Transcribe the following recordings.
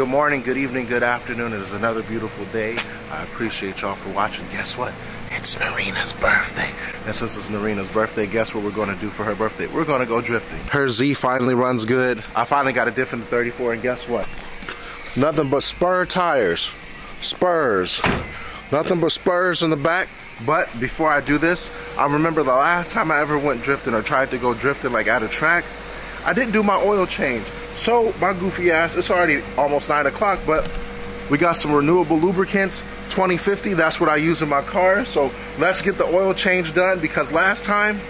Good morning, good evening, good afternoon. It is another beautiful day. I appreciate y'all for watching. Guess what? It's Narina's birthday. And since it's Narina's birthday, guess what we're going to do for her birthday? We're going to go drifting. Her Z finally runs good. I finally got a diff in the 34, and guess what? Nothing but spur tires. Spurs. Nothing but spurs in the back. But before I do this, I remember the last time I ever went drifting or tried to go drifting like at a track, I didn't do my oil change. So my goofy ass, it's already almost nine o'clock, but we got some renewable lubricants, 2050, that's what I use in my car. So let's get the oil change done because last time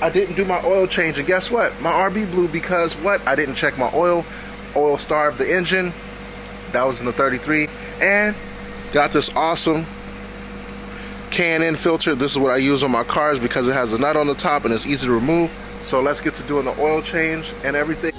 I didn't do my oil change and guess what? My RB blew because what? I didn't check my oil, oil starved the engine. That was in the 33 and got this awesome K&N filter. This is what I use on my cars because it has a nut on the top and it's easy to remove. So let's get to doing the oil change and everything.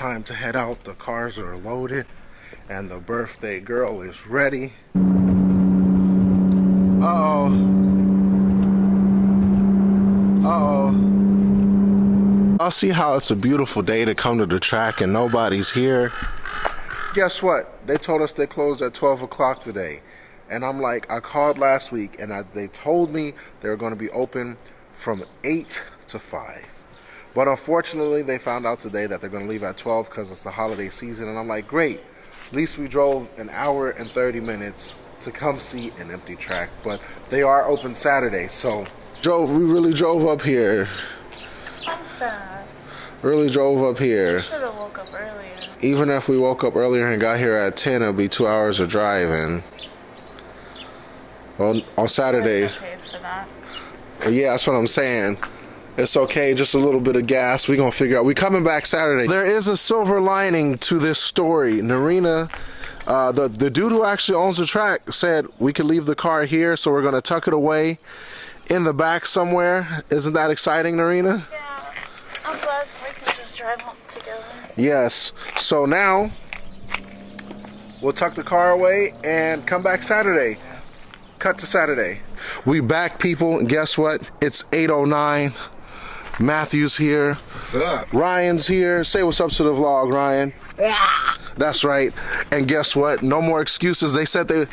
Time to head out. The cars are loaded and the birthday girl is ready. Uh-oh. Uh-oh. I'll see how it's a beautiful day to come to the track and nobody's here. Guess what? They told us they closed at 12 o'clock today. And I'm like, I called last week and I, they told me they were going to be open from 8 to 5. But unfortunately, they found out today that they're going to leave at 12 because it's the holiday season. And I'm like, great. At least we drove an hour and 30 minutes to come see an empty track. But they are open Saturday. So, drove, we really drove up here. I'm sad. Really drove up here. Should have woke up earlier. Even if we woke up earlier and got here at 10, it'll be two hours of driving. Well, on Saturday. Paid for that. Yeah, that's what I'm saying. It's okay, just a little bit of gas. We're gonna figure out. We coming back Saturday. There is a silver lining to this story. Narina, uh, the the dude who actually owns the track said we could leave the car here, so we're gonna tuck it away in the back somewhere. Isn't that exciting, Narina? Yeah, we can just drive home together. Yes. So now we'll tuck the car away and come back Saturday. Cut to Saturday. We back, people. And guess what? It's 809. Matthew's here. What's up? Ryan's here. Say what's up to the vlog, Ryan. Ah! That's right. And guess what? No more excuses. They said they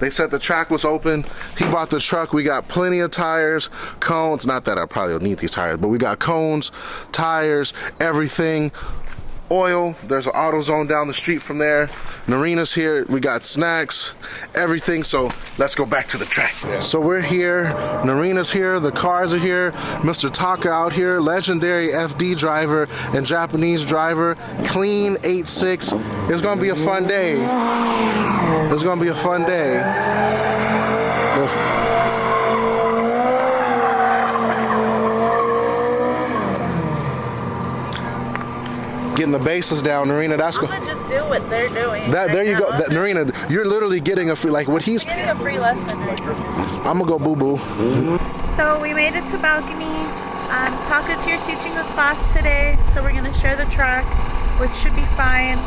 they said the track was open. He bought the truck. We got plenty of tires, cones. Not that I probably need these tires, but we got cones, tires, everything oil. There's an AutoZone down the street from there. Narina's here. We got snacks, everything. So let's go back to the track. Yeah. So we're here. Narina's here. The cars are here. Mr. Taka out here. Legendary FD driver and Japanese driver. Clean 8.6. It's going to be a fun day. It's going to be a fun day. Getting the bases down, Narina. That's I'm gonna just do what they're doing. That there you go, that, Narina. You're literally getting a free like what he's. Getting a free lesson. I'm gonna go boo boo. So we made it to balcony. Um, Taka's here teaching a class today, so we're gonna share the track, which should be fine.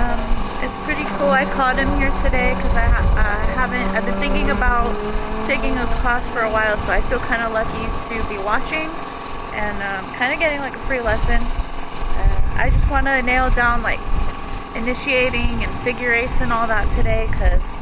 Um, it's pretty cool. I called him here today because I, ha I haven't. I've been thinking about taking this class for a while, so I feel kind of lucky to be watching and um, kind of getting like a free lesson. I just want to nail down like initiating and figure eights and all that today because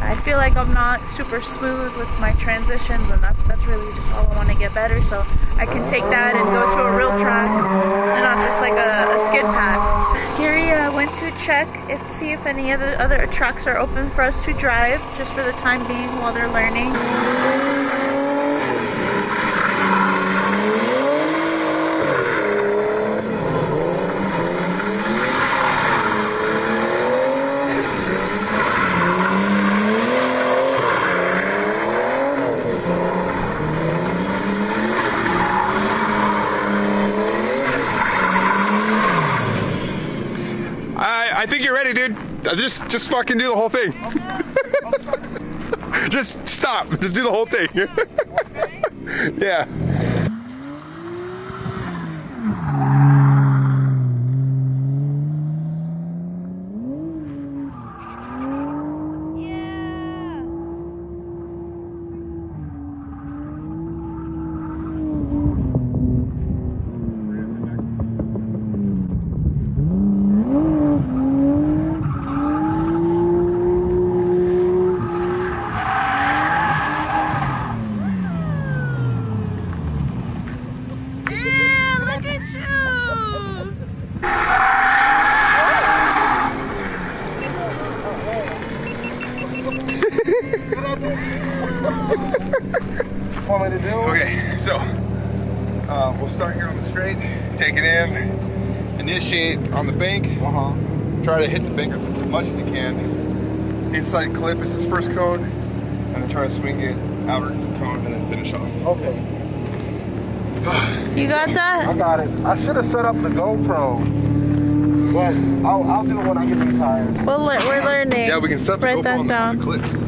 I feel like I'm not super smooth with my transitions and that's that's really just all I want to get better so I can take that and go to a real track and not just like a, a skid pad. Gary uh, went to check if see if any other other tracks are open for us to drive just for the time being while they're learning. Uh, just, just fucking do the whole thing. just stop. Just do the whole thing. Yeah. Yeah, look at you. Want me to do? Okay, so uh, we'll start here on the straight. Take it in. Initiate on the bank. Uh huh. Try to hit the bank as much as you can. Inside clip is his first cone, and then try to swing it outer cone and then finish off. Okay. You got that? I got it. I should have set up the GoPro, but I'll, I'll do it when I get them tires. Well, we're learning. Yeah, we can set the Write GoPro that on, the- on down. the clips.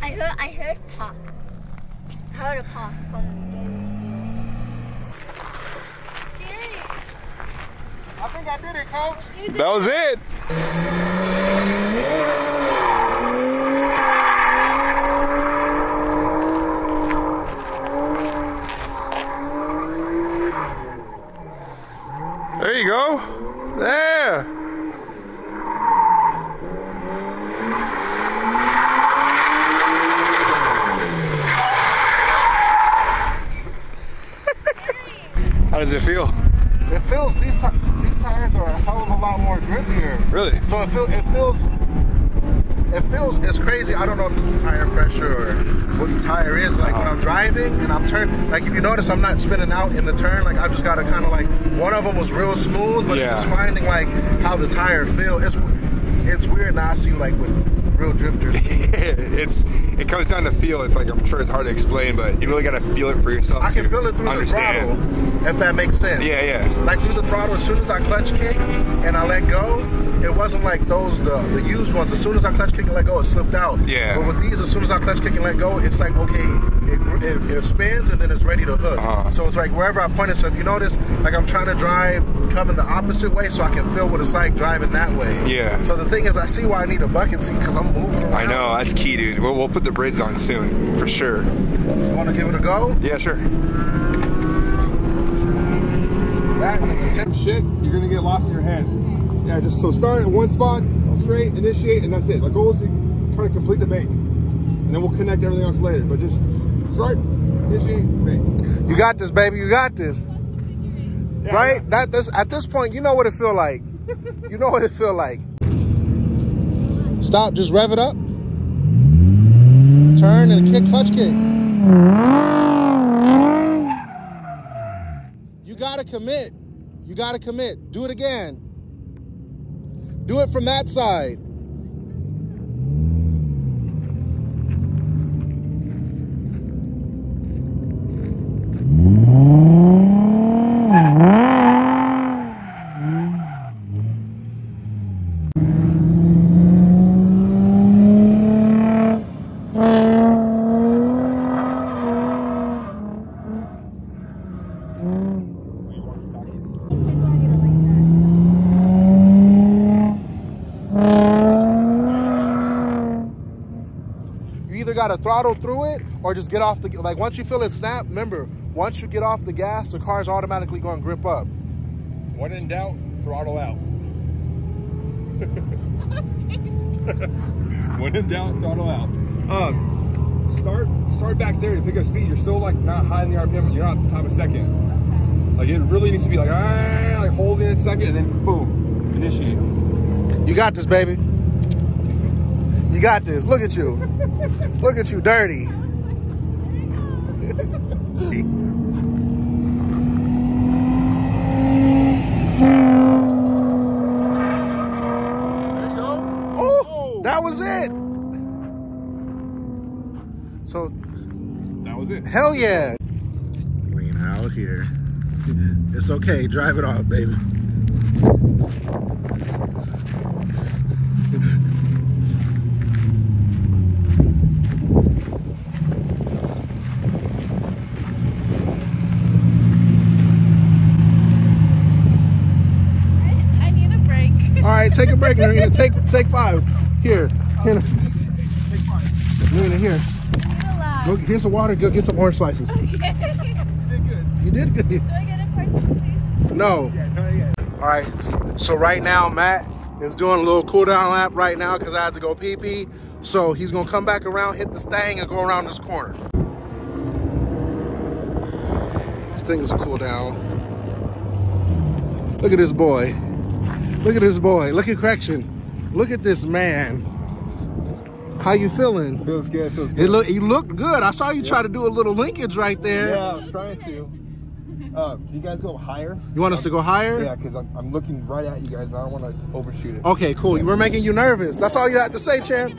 I heard I heard pop. I heard a pop from I think I did it, coach. That was it. There you go. Yeah. How does it feel? It feels these ti- these tires are a hell of a lot more grippier. Really? So it feels it feels it feels it's crazy. I don't know if it's the tire pressure or what the tire is. Like when I'm driving and I'm turning, like if you notice, I'm not spinning out in the turn. Like I've just got to kind of like one of them was real smooth, but Yeah. it's just finding like how the tire feel. It's it's weird now. I see like with real drifters. it's it comes down to feel. It's like I'm sure it's hard to explain, but you really gotta feel it for yourself. I can feel it through understand. the throttle, if that makes sense. Yeah, yeah. Like through the throttle, as soon as I clutch kick and I let go, it wasn't like those the the used ones. As soon as I clutch kick and let go, it slipped out. Yeah. But with these, as soon as I clutch kick and let go, it's like okay, it, it, it spins and then it's ready to hook. Uh-huh. So it's like wherever I point it. So if you notice, like I'm trying to drive coming the opposite way, so I can feel what it's like driving that way. Yeah. So the thing is, I see why I need a bucket seat because I'm moving around. I know that's key, dude. We'll, we'll put the Brides on soon for sure. You want to give it a go? Yeah, sure. That Shit, you're gonna get lost in your head. Yeah, just so start at one spot, straight, initiate, and that's it. The goal is to try to complete the bank, and then we'll connect everything else later. But just start, initiate, bank. You got this, baby. You got this. right? That this at this point, you know what it feel like. you know what it feel like. Stop. Just rev it up. Turn and kick, clutch kick. You gotta commit. You gotta commit. Do it again. Do it from that side. Got to throttle through it or just get off the like once you feel it snap. Remember, once you get off the gas, the car's automatically going to grip up. When in doubt, throttle out. when in doubt, throttle out. Um, start start back there to pick up speed. You're still like not high in the RPM. You're not at the top of second. Like it really needs to be like ah, like holding it second and then boom, initiate. You got this, baby. You got this. Look at you. Look at you, dirty. There you go. Oh, that was it. So, That was it. Hell yeah. Lean out here. It's okay. Drive it off, baby. I need a break. All right, take a break, Marina. Take take five. Here, here. Marina, here. Go, here's some water. Go get some orange slices. You did good. Do I get a participation? No. All right. So right now, Matt is doing a little cool down lap right now because I had to go pee pee. So he's gonna come back around, hit this thing, and go around this corner. This thing is a cool down. Look at this boy. Look at this boy. Look at correction. Look at this man. How you feeling? Feels good. Feels good. It look you looked good. I saw you try to do a little linkage right there. Yeah, I was trying to. Uh, do you guys go higher? You want us to go higher? Yeah, because I'm, I'm looking right at you guys and I don't want to overshoot it. Okay, cool. We're making you nervous. That's all you had to say, champ.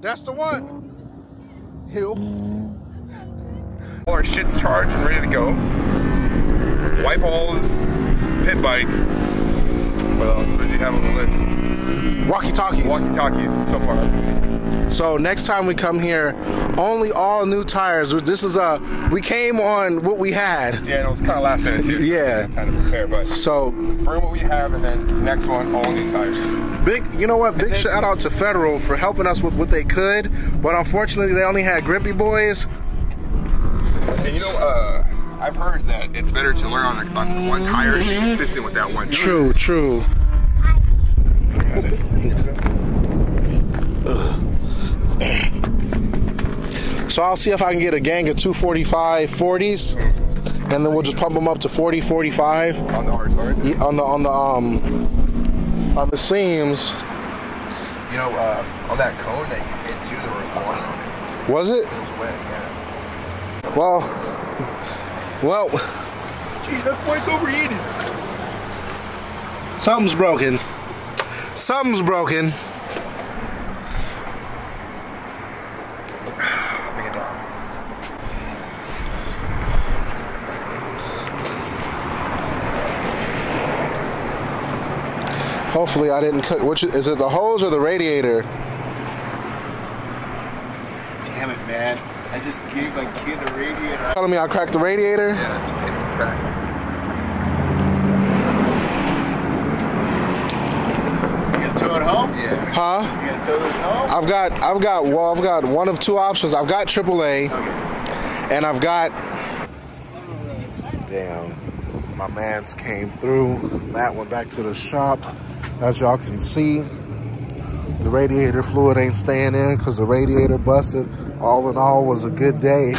That's the one. Hill. All our shit's charged and ready to go. Wipe all his pit bike. What else would you have on the list? Walkie talkies. Walkie talkies so far. So next time we come here, only all new tires. This is a we came on what we had. Yeah, it was kind of last minute too. Yeah. To prepare, but So bring what we have and then next one, all new tires. big, you know what? Big shout out to Federal for helping us with what they could, but unfortunately they only had grippy boys. And you know, uh, I've heard that it's better to learn on, on one tire and be consistent with that one. tire. True, true. So I'll see if I can get a gang of 245 40s, and then we'll just pump them up to 40, 45 On the RSRs. Ye- on the on the um on the seams. You know, uh, on that cone that you hit too, there was water on it. Was it? It was wet, yeah. Well, well, Gee, that's why it's overheated. something's broken. Something's broken. Bring it down. Hopefully, I didn't cook. Which is it? The hose or the radiator? Damn it, man. I just gave my kid a radiator. Telling me I cracked the radiator. Yeah, it's, cracked. You gonna tow it home? Yeah. Huh? You gonna tow this home? I've got, I've got, well, I've got one of two options. I've got AAA, and I've got. Damn, my man's came through. Matt went back to the shop. As y'all can see, the radiator fluid ain't staying in because the radiator busted. All in all, was a good day.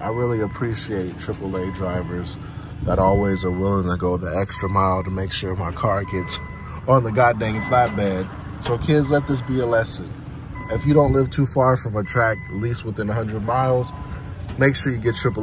I really appreciate AAA drivers that always are willing to go the extra mile to make sure my car gets on the goddamn flatbed. So kids, let this be a lesson. If you don't live too far from a track, at least within 100 miles, make sure you get AAA.